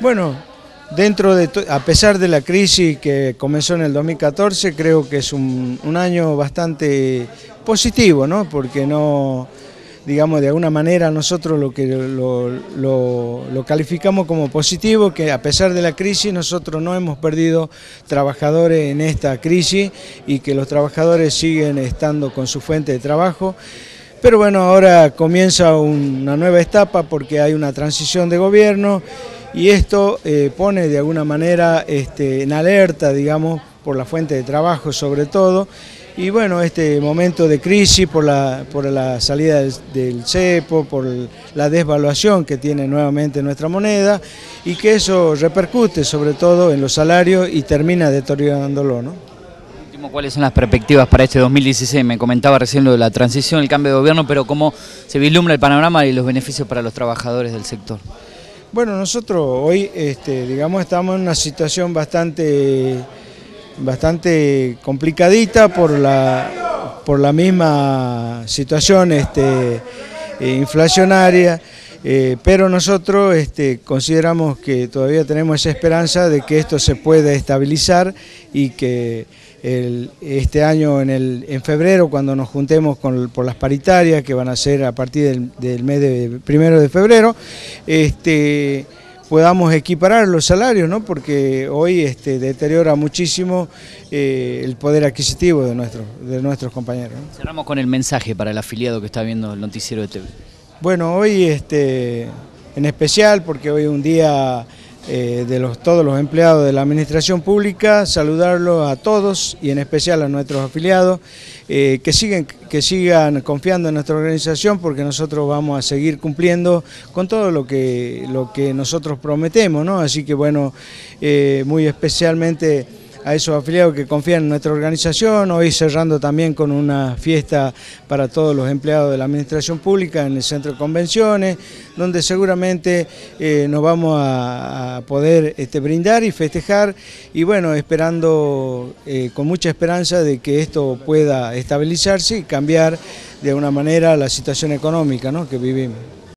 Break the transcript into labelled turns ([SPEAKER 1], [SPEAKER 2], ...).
[SPEAKER 1] Bueno, dentro de a pesar de la crisis que comenzó en el 2014, creo que es un, año bastante positivo, ¿no? Porque no, digamos, de alguna manera nosotros lo que lo, lo, calificamos como positivo, que a pesar de la crisis nosotros no hemos perdido trabajadores en esta crisis y que los trabajadores siguen estando con su fuente de trabajo. Pero bueno, ahora comienza una nueva etapa porque hay una transición de gobierno y esto eh, pone de alguna manera este, en alerta, digamos, por la fuente de trabajo sobre todo, y bueno, este momento de crisis por la, por la salida del, CEPO, por la desvaluación que tiene nuevamente nuestra moneda y que eso repercute sobre todo en los salarios y termina deteriorándolo. ¿no?
[SPEAKER 2] ¿Cuáles son las perspectivas para este 2016? Me comentaba recién lo de la transición, el cambio de gobierno, pero ¿cómo se vislumbra el panorama y los beneficios para los trabajadores del sector?
[SPEAKER 1] Bueno, nosotros hoy, este, digamos, estamos en una situación bastante, bastante complicadita por la, por la misma situación este, inflacionaria, eh, pero nosotros este, consideramos que todavía tenemos esa esperanza de que esto se pueda estabilizar y que este año en, febrero, cuando nos juntemos por las paritarias, que van a ser a partir del, mes de primero de febrero, este, podamos equiparar los salarios, ¿no? porque hoy este, deteriora muchísimo eh, el poder adquisitivo de nuestros compañeros.
[SPEAKER 2] Cerramos con el mensaje para el afiliado que está viendo el noticiero de TV.
[SPEAKER 1] Bueno, hoy este, en especial, porque hoy es un día eh, de los, todos los empleados de la administración pública, saludarlos a todos y en especial a nuestros afiliados, eh, que, siguen, que sigan confiando en nuestra organización porque nosotros vamos a seguir cumpliendo con todo lo que, lo que nosotros prometemos, ¿no? Así que bueno, eh, muy especialmente a esos afiliados que confían en nuestra organización, hoy cerrando también con una fiesta para todos los empleados de la administración pública en el centro de convenciones, donde seguramente eh, nos vamos a, poder este, brindar y festejar y bueno, esperando eh, con mucha esperanza de que esto pueda estabilizarse y cambiar de alguna manera la situación económica que vivimos.